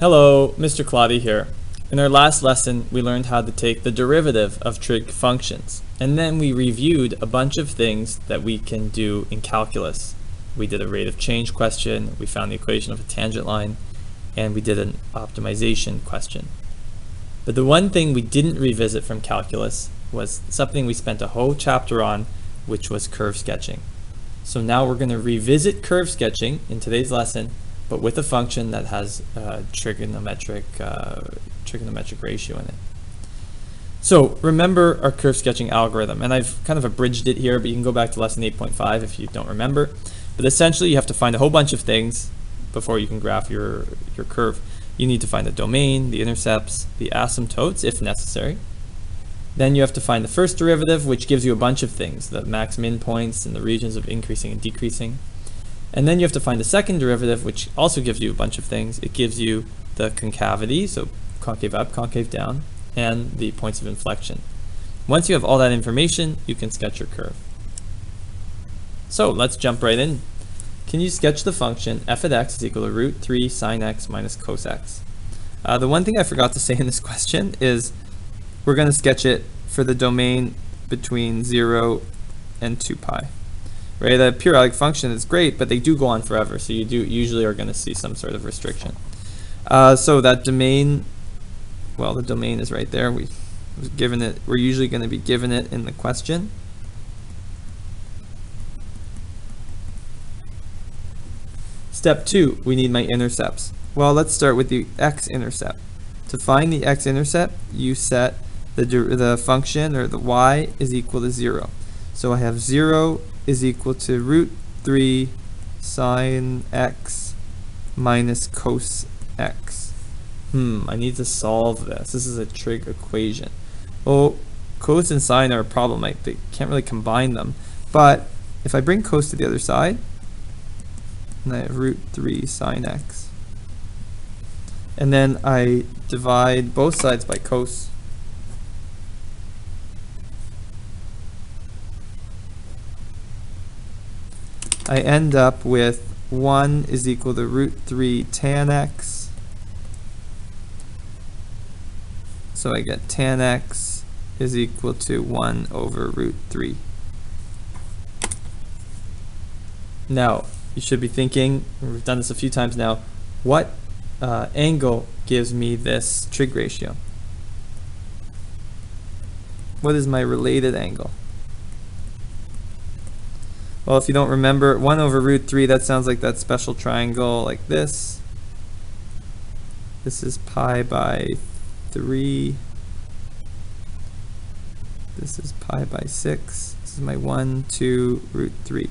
Hello, Mr. Colautti here. In our last lesson, we learned how to take the derivative of trig functions, and then we reviewed a bunch of things that we can do in calculus. We did a rate of change question, we found the equation of a tangent line, and we did an optimization question. But the one thing we didn't revisit from calculus was something we spent a whole chapter on, which was curve sketching. So now we're going to revisit curve sketching in today's lesson, but with a function that has a trigonometric, uh, trigonometric ratio in it. So remember our curve sketching algorithm, and I've kind of abridged it here, but you can go back to lesson 8.5 if you don't remember. But essentially you have to find a whole bunch of things before you can graph your, your curve. You need to find the domain, the intercepts, the asymptotes if necessary. Then you have to find the first derivative, which gives you a bunch of things, the max min points and the regions of increasing and decreasing. And then you have to find the second derivative, which also gives you a bunch of things. It gives you the concavity, so concave up, concave down, and the points of inflection. Once you have all that information, you can sketch your curve. So let's jump right in. Can you sketch the function f of x is equal to root 3 sine x minus cos x? Uh, the one thing I forgot to say in this question is we're going to sketch it for the domain between 0 and 2 pi. Right, the periodic function is great, but they do go on forever, so you do usually are going to see some sort of restriction. Uh, so that domain, well, the domain is right there. We given it. We're usually going to be given it in the question. Step two, we need my intercepts. Well, let's start with the x-intercept. To find the x-intercept, you set the, the function or the y is equal to 0. So I have 0 is equal to root 3 sine x minus cos x. Hmm, I need to solve this. This is a trig equation. Well, cos and sine are a problem. I they can't really combine them. But if I bring cos to the other side, and I have root 3 sine x, and then I divide both sides by cos, I end up with 1 is equal to root 3 tan x. So I get tan x is equal to 1 over root 3. Now, you should be thinking, we've done this a few times now, what uh, angle gives me this trig ratio? What is my related angle? Well, if you don't remember, 1 over root 3, that sounds like that special triangle like this. This is pi by 3. This is pi by 6. This is my 1, 2, root 3.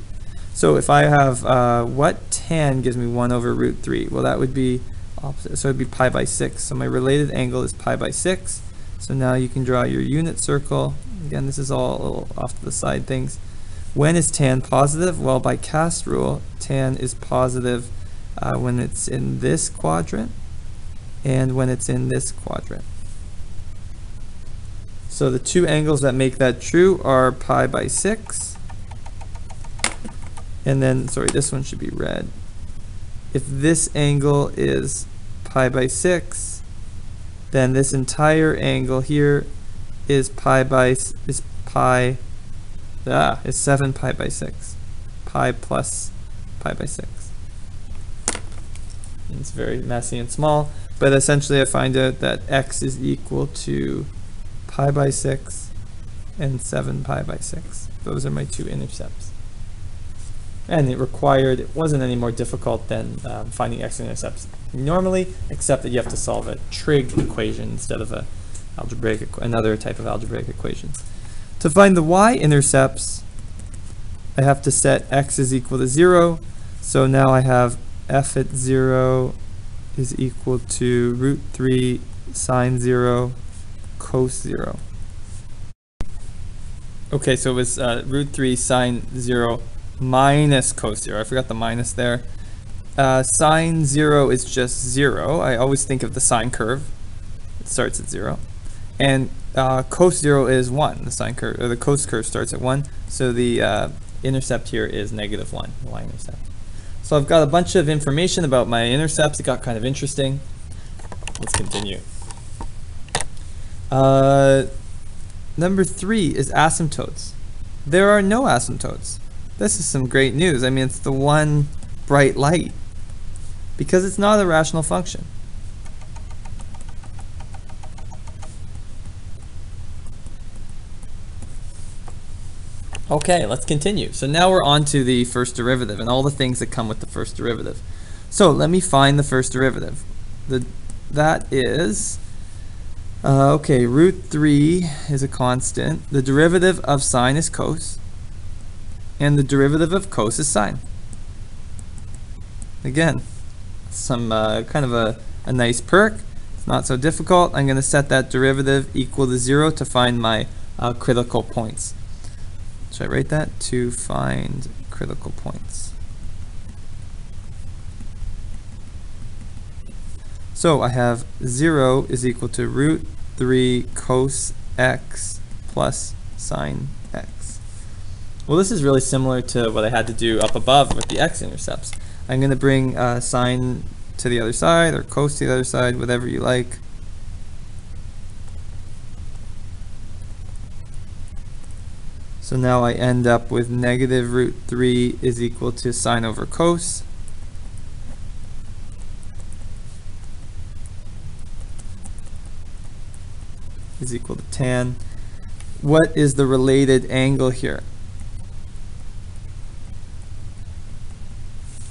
So if I have, uh, what tan gives me 1 over root 3? Well, that would be opposite. So it would be pi by 6. So my related angle is pi by 6. So now you can draw your unit circle. Again, this is all off to the side things. When is tan positive? Well, by cast rule, tan is positive uh, when it's in this quadrant and when it's in this quadrant. So the two angles that make that true are pi by 6. And then, sorry, this one should be red. If this angle is pi by 6, then this entire angle here is pi by is pi Ah, it's 7 pi by 6. Pi plus pi by 6. It's very messy and small, but essentially I find out that x is equal to pi by 6 and 7 pi by 6. Those are my two intercepts. And it required, it wasn't any more difficult than um, finding x-intercepts normally, except that you have to solve a trig equation instead of a algebraic, another type of algebraic equation. To find the y-intercepts, I have to set x is equal to 0. So now I have f at 0 is equal to root 3 sine 0 cos 0. Okay, so it was uh, root 3 sine 0 minus cos 0. I forgot the minus there. Uh, sine 0 is just 0. I always think of the sine curve. It starts at 0. And uh, cos 0 is 1. The sine curve, or the cos curve starts at 1. So the uh, intercept here is negative 1, the y-intercept. So I've got a bunch of information about my intercepts. It got kind of interesting. let's continue. Uh, number three is asymptotes. There are no asymptotes. This is some great news. I mean, it's the one bright light because it's not a rational function. Okay, let's continue. So now we're on to the first derivative and all the things that come with the first derivative. So let me find the first derivative. The, that is, uh, okay, root 3 is a constant. The derivative of sine is cos. And the derivative of cos is sine. Again, some uh, kind of a, a nice perk. It's not so difficult. I'm going to set that derivative equal to 0 to find my uh, critical points. So I write that to find critical points. So I have 0 is equal to root 3 cos x plus sine x. Well, this is really similar to what I had to do up above with the x-intercepts. I'm going to bring uh, sine to the other side or cos to the other side, whatever you like. So now I end up with negative root 3 is equal to sine over cos. is equal to tan. What is the related angle here?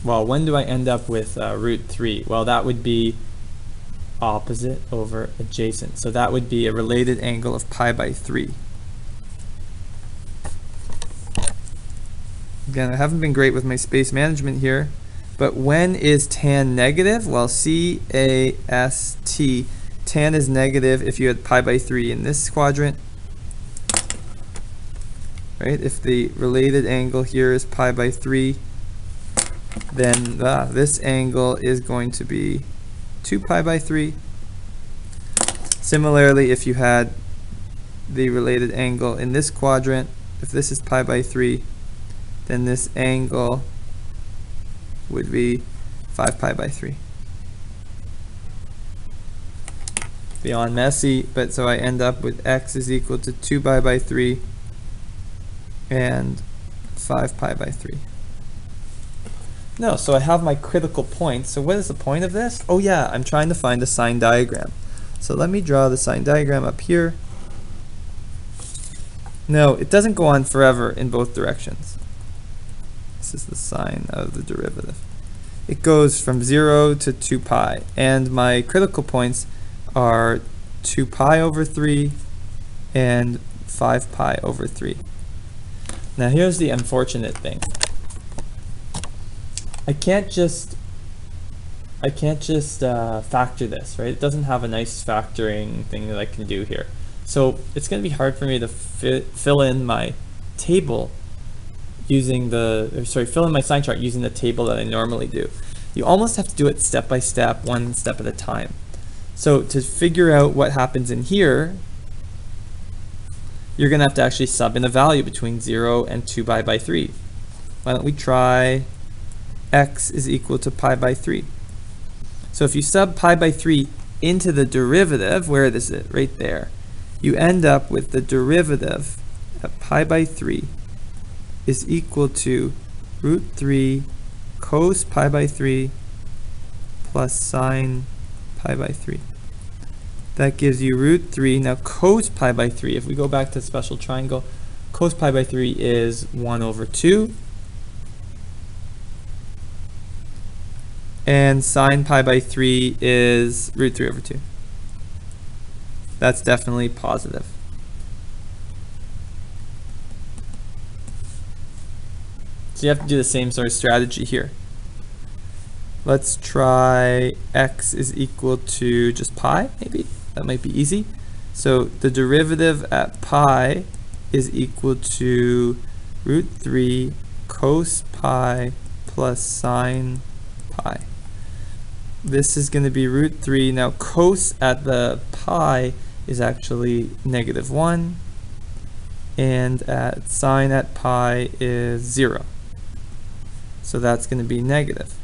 Well, when do I end up with uh, root 3? Well, that would be opposite over adjacent. So that would be a related angle of pi by 3. Again, I haven't been great with my space management here, but when is tan negative? Well, C-A-S-T, tan is negative if you had pi by 3 in this quadrant, right? If the related angle here is pi by 3, then uh, this angle is going to be 2 pi by 3. Similarly, if you had the related angle in this quadrant, if this is pi by 3, then this angle would be 5 pi by 3. Beyond messy, but so I end up with x is equal to 2 pi by 3 and 5 pi by 3. No, so I have my critical points. So what is the point of this? Oh yeah, I'm trying to find a sign diagram. So let me draw the sign diagram up here. No, it doesn't go on forever in both directions. Is the sign of the derivative. It goes from 0 to 2 pi, and my critical points are 2 pi over 3 and 5 pi over 3. Now here's the unfortunate thing. I can't just I can't just uh, factor this, right? It doesn't have a nice factoring thing that I can do here. So it's going to be hard for me to fi fill in my table using the, sorry, fill in my sign chart using the table that I normally do. You almost have to do it step by step, one step at a time. So to figure out what happens in here, you're going to have to actually sub in a value between 0 and 2 pi by 3. Why don't we try x is equal to pi by 3. So if you sub pi by 3 into the derivative, where is it? Right there. You end up with the derivative of pi by 3 is equal to root 3 cos pi by 3 plus sine pi by 3. That gives you root 3. Now cos pi by 3, if we go back to the special triangle, cos pi by 3 is 1 over 2. And sine pi by 3 is root 3 over 2. That's definitely positive. So you have to do the same sort of strategy here. Let's try x is equal to just pi, maybe? That might be easy. So the derivative at pi is equal to root 3 cos pi plus sine pi this is going to be root 3. Now cos at the pi is actually negative 1 and at sine at pi is 0. So that's going to be negative.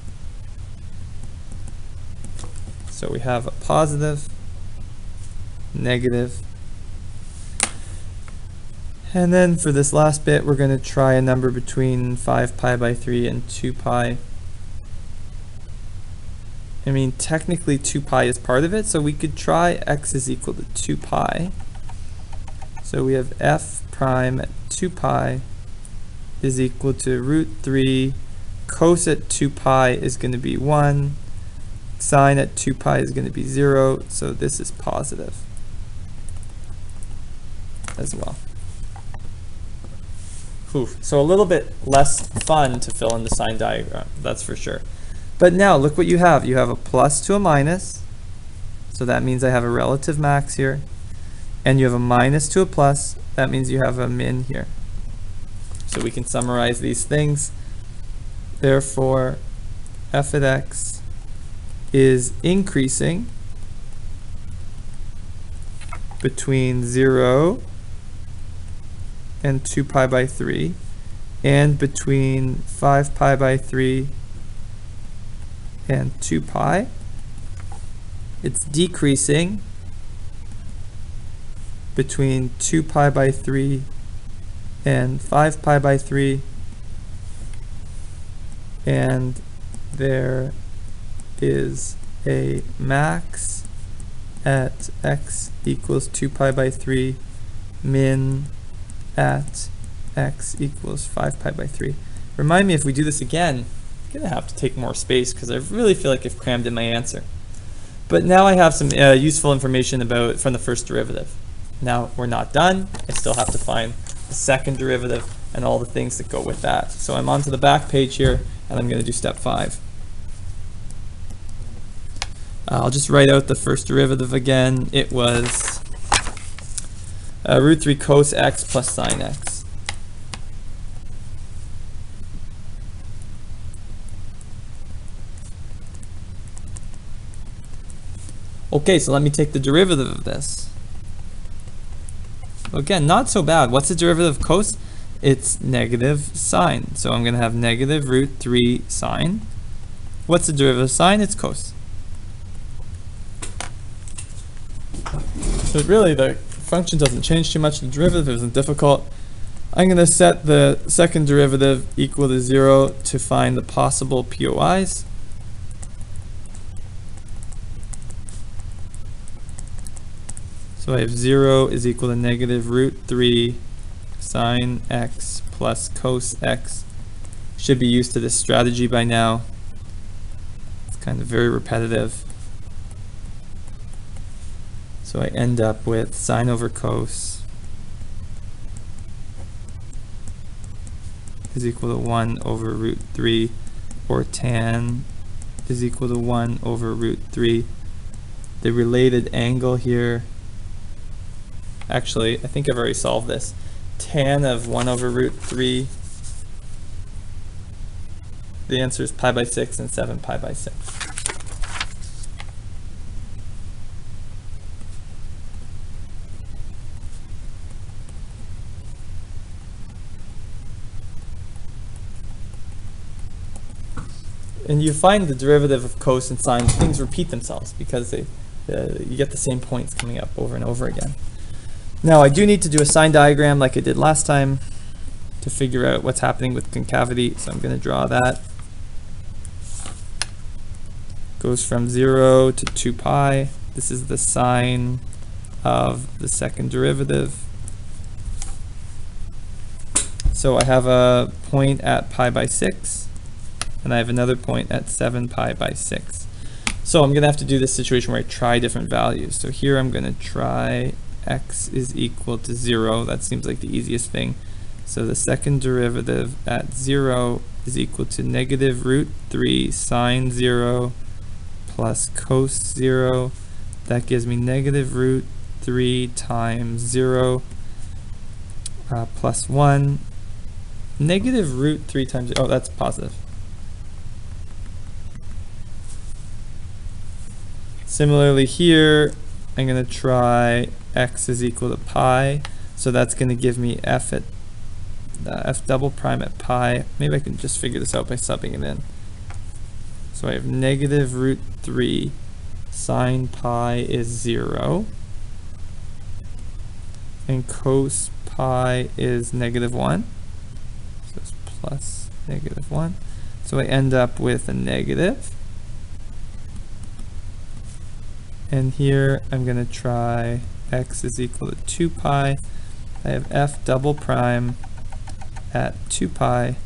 So we have a positive, negative, and then for this last bit, we're going to try a number between 5 pi by 3 and 2 pi. I mean, technically 2 pi is part of it, so we could try x is equal to 2 pi. So we have f prime at 2 pi is equal to root 3. Cos at 2 pi is going to be 1. Sine at 2 pi is going to be 0, so this is positive as well. Oof. So a little bit less fun to fill in the sign diagram, that's for sure. But now look what you have. You have a plus to a minus. So that means I have a relative max here. And you have a minus to a plus. That means you have a min here. So we can summarize these things. Therefore, f of x is increasing between 0 and 2 pi by 3 and between 5 pi by 3 and 2 pi. It's decreasing between 2 pi by 3 and 5 pi by 3 and there is a max at x equals 2 pi by 3 min at x equals 5 pi by 3. Remind me if we do this again, I'm going to have to take more space because I really feel like I've crammed in my answer. But now I have some uh, useful information about from the first derivative. Now we're not done. I still have to find the second derivative and all the things that go with that. So I'm onto the back page here and I'm going to do step 5. Uh, I'll just write out the first derivative again. It was uh, root 3 cos x plus sine x. Okay, so let me take the derivative of this. Again, not so bad. What's the derivative of cos? It's negative sine. So I'm going to have negative root 3 sine. What's the derivative of sine? It's cos. So really, the function doesn't change too much. The derivative isn't difficult. I'm going to set the second derivative equal to 0 to find the possible POIs. So I have 0 is equal to negative root 3 sine x plus cos x. Should be used to this strategy by now. It's kind of very repetitive. So I end up with sine over cos is equal to 1 over root 3 or tan is equal to 1 over root 3. The related angle here, actually I think I've already solved this. Tan of 1 over root 3, the answer is pi by 6 and 7 pi by 6. and you find the derivative of cos and sine, things repeat themselves because they, uh, you get the same points coming up over and over again. Now I do need to do a sign diagram like I did last time to figure out what's happening with concavity, so I'm going to draw that. Goes from 0 to 2 pi. This is the sign of the second derivative. So I have a point at pi by 6 and I have another point at 7 pi by 6. So I'm going to have to do this situation where I try different values. So here I'm going to try x is equal to 0. That seems like the easiest thing. So the second derivative at 0 is equal to negative root 3 sine 0 plus cos 0. That gives me negative root 3 times 0 uh, plus 1. Negative root 3 times, oh, that's positive. Similarly here, I'm going to try x is equal to pi. So that's going to give me f at uh, f double prime at pi. Maybe I can just figure this out by subbing it in. So I have negative root 3 sine pi is 0 and cos pi is negative 1. So it's plus negative 1. So I end up with a negative. And here I'm going to try x is equal to 2 pi. I have f double prime at 2 pi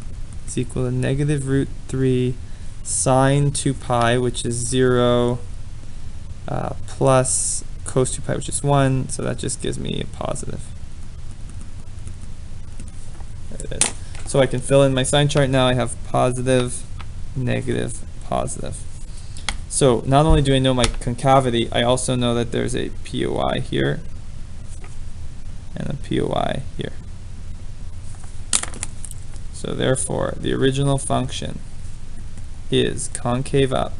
is equal to negative root 3 sine 2 pi, which is 0, uh, plus cos 2 pi, which is 1, so that just gives me a positive. There it is. So I can fill in my sign chart now. I have positive, negative, positive. So not only do I know my concavity, I also know that there's a POI here and a POI here. So therefore, the original function is concave up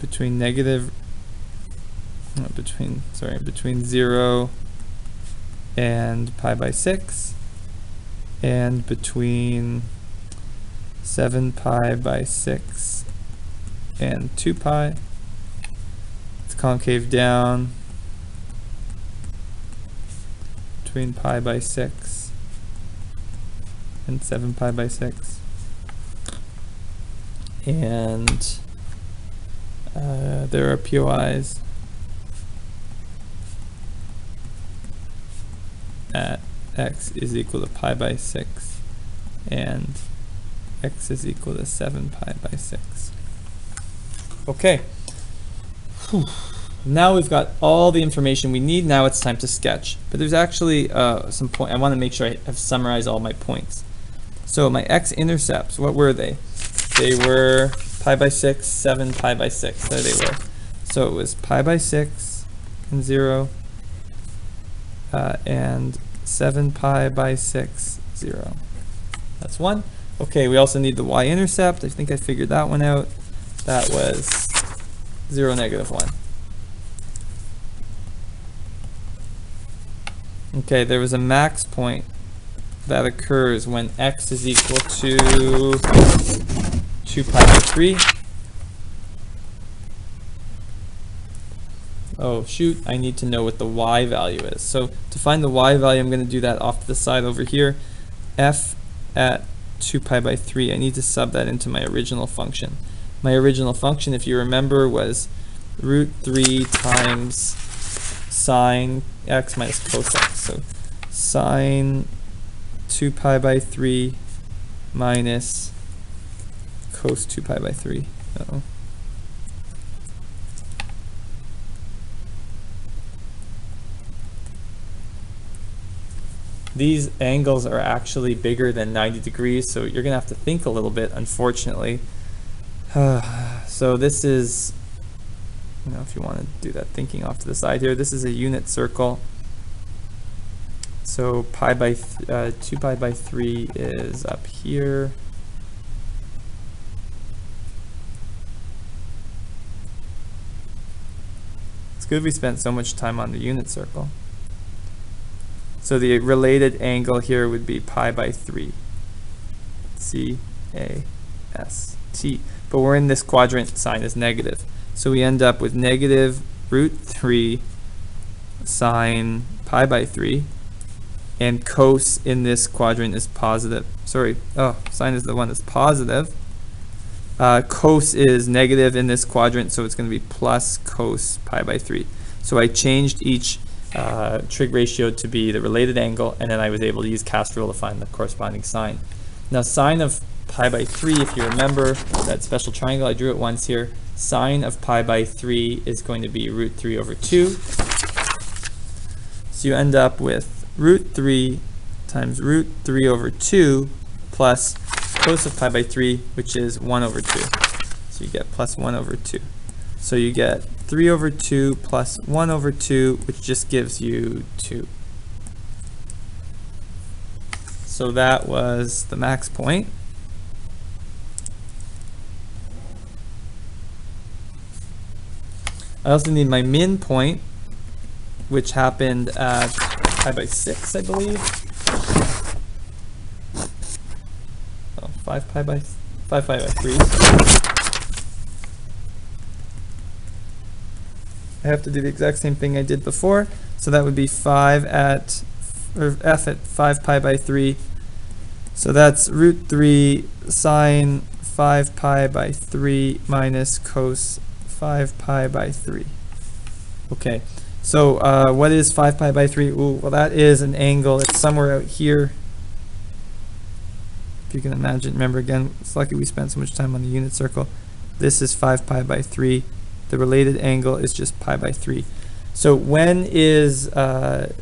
between negative, between, sorry, between 0 and pi by 6 and between 7 pi by 6 and 2 pi. It's concave down between pi by 6 and 7 pi by 6. And uh, there are POIs at x is equal to pi by 6 and x is equal to 7 pi by 6. Okay. Whew. Now we've got all the information we need. Now it's time to sketch. But there's actually uh, some point. I want to make sure I have summarized all my points. So my x-intercepts, what were they? They were pi by 6, 7, pi by 6. There they were. So it was pi by 6 and 0 uh, and 7 pi by 6, 0. That's one. Okay, we also need the y-intercept. I think I figured that one out. That was 0, negative 1. Okay, there was a max point that occurs when x is equal to 2 pi by 3. Oh shoot, I need to know what the y value is. So to find the y value, I'm going to do that off to the side over here. f at 2 pi by 3. I need to sub that into my original function. My original function, if you remember, was root 3 times sine x minus cos x. So sine 2 pi by 3 minus cos 2 pi by 3. Uh -oh. These angles are actually bigger than 90 degrees, so you're going to have to think a little bit, unfortunately. so this is, you know, if you want to do that thinking off to the side here, this is a unit circle. So pi by, uh, 2 pi by 3 is up here. It's good we spent so much time on the unit circle. So the related angle here would be pi by 3. C A S T. But we're in this quadrant, sine is negative. So we end up with negative root 3 sine pi by 3. And cos in this quadrant is positive. Sorry, oh, sine is the one that's positive. Uh, cos is negative in this quadrant, so it's going to be plus cos pi by 3. So I changed each uh, trig ratio to be the related angle, and then I was able to use cast rule to find the corresponding sign. Now sine of pi by 3, if you remember that special triangle, I drew it once here, sine of pi by 3 is going to be root 3 over 2. So you end up with root 3 times root 3 over 2 plus cos of pi by 3, which is 1 over 2. So you get plus 1 over 2. So you get 3 over 2 plus 1 over 2, which just gives you 2. So that was the max point. I also need my min point, which happened at pi by 6, I believe. Oh, 5 pi by 5 pi by 3. I have to do the exact same thing I did before. So that would be 5 at, or f at 5 pi by 3. So that's root 3 sine 5 pi by 3 minus cos 5 pi by 3. Okay, so uh, what is 5 pi by 3? Ooh, well that is an angle. It's somewhere out here. If you can imagine, remember again, it's lucky we spent so much time on the unit circle. This is 5 pi by 3. The related angle is just pi by 3. So when is, uh,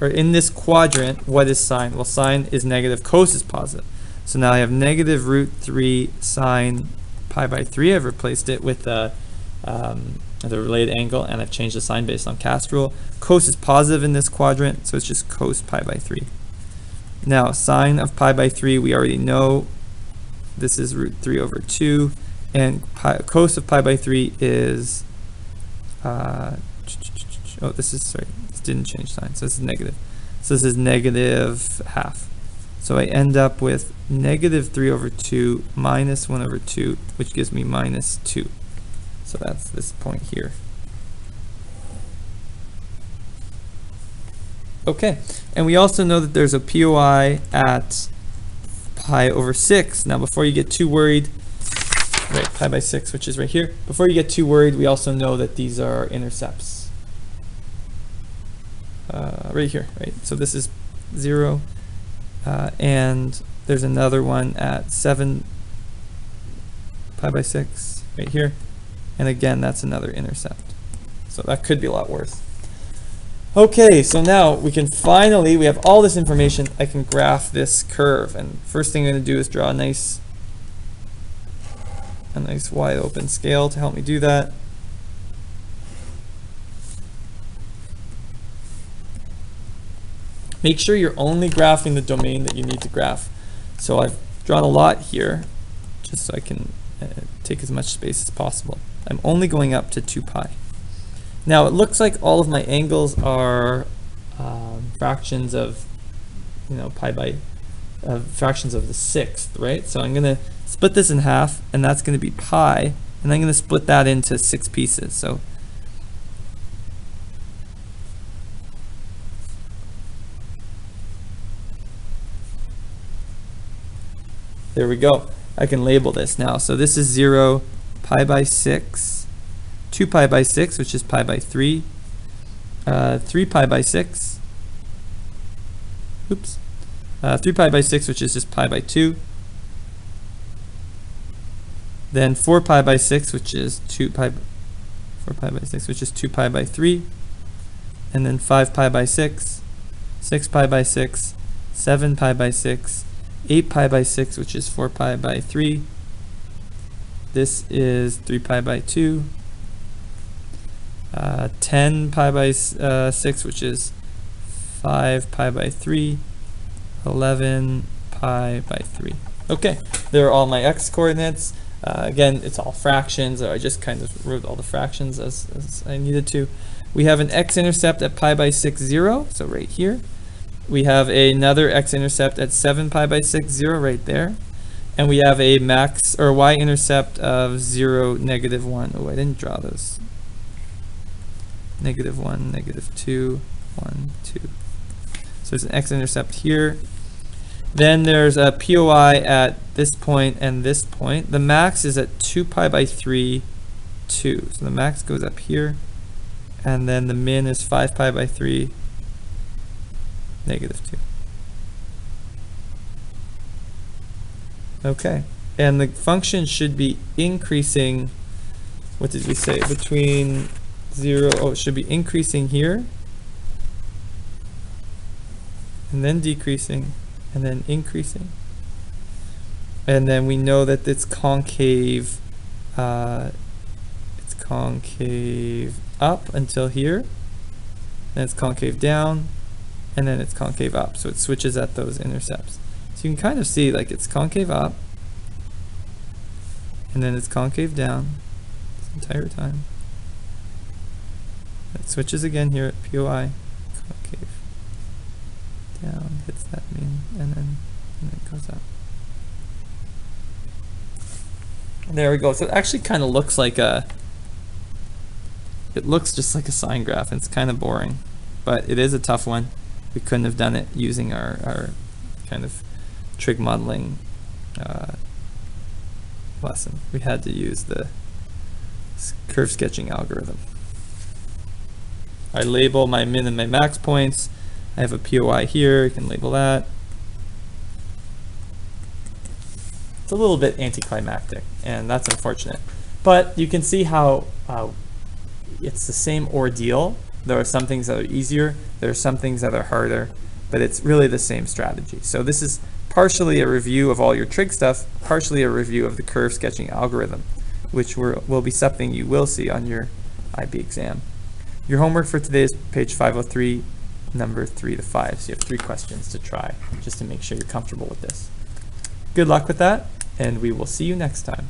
or in this quadrant, what is sine? Well, sine is negative, cos is positive. So now I have negative root 3 sine pi by 3. I've replaced it with the, um, the related angle, and I've changed the sign based on cast rule. Cos is positive in this quadrant, so it's just cos pi by 3. Now, sine of pi by 3, we already know this is root 3 over 2, and pi, cos of pi by 3 is, uh, oh, this is, sorry, this didn't change sign, so this is negative. So this is negative half. So I end up with negative 3 over 2 minus 1 over 2, which gives me minus 2. So that's this point here. Okay, and we also know that there's a POI at pi over 6. Now before you get too worried, right, pi by 6, which is right here. Before you get too worried, we also know that these are intercepts. Uh, right here, right? So this is 0, uh, and there's another one at 7 pi by 6 right here. And again, that's another intercept. So that could be a lot worse. Okay, so now we can finally, we have all this information, I can graph this curve. And first thing I'm going to do is draw a nice, a nice wide open scale to help me do that. Make sure you're only graphing the domain that you need to graph. So I've drawn a lot here, just so I can uh, take as much space as possible. I'm only going up to 2 pi. Now it looks like all of my angles are um, fractions of, you know, pi by, uh, fractions of the sixth, right? So I'm going to split this in half, and that's going to be pi, and I'm going to split that into six pieces. So there we go. I can label this now. So this is 0, pi by 6, 2 pi by 6, which is pi by 3, uh, 3 pi by 6, oops, uh, 3 pi by 6, which is just pi by 2, then 4 pi by 6, which is 2 pi, 4 pi by 6, which is 2 pi by 3, and then 5 pi by 6, 6 pi by 6, 7 pi by 6, 8 pi by 6, which is 4 pi by 3. This is 3 pi by 2. Uh, 10 pi by uh, 6, which is 5 pi by 3. 11 pi by 3. Okay, there are all my x coordinates. Uh, again, it's all fractions. I just kind of wrote all the fractions as, as I needed to. We have an x-intercept at pi by 6, 0, so right here we have another x-intercept at 7 pi by 6, 0 right there. And we have a max or y-intercept of 0, negative 1. Oh, I didn't draw those. Negative 1, negative 2, 1, 2. So there's an x-intercept here. Then there's a POI at this point and this point. The max is at 2 pi by 3, 2. So the max goes up here. And then the min is 5 pi by 3, negative 2. Okay, and the function should be increasing, what did we say, between 0, oh, it should be increasing here, and then decreasing, and then increasing. And then we know that it's concave, uh, it's concave up until here, then it's concave down, and then it's concave up. So it switches at those intercepts. So you can kind of see like it's concave up, and then it's concave down this entire time. It switches again here at POI, concave down, hits that mean, and then, and then goes up. There we go. So it actually kind of looks like a It looks just like a sine graph and it's kind of boring, but it is a tough one. We couldn't have done it using our, our kind of trig modeling uh, lesson. We had to use the curve sketching algorithm. I label my min and my max points. I have a POI here, you can label that. It's a little bit anticlimactic, and that's unfortunate. But you can see how uh, it's the same ordeal. There are some things that are easier, there are some things that are harder, but it's really the same strategy. So this is partially a review of all your trig stuff, partially a review of the curve sketching algorithm, which will will be something you will see on your IB exam. Your homework for today is page 503, number 3 to 5. So you have three questions to try, just to make sure you're comfortable with this. Good luck with that, and we will see you next time.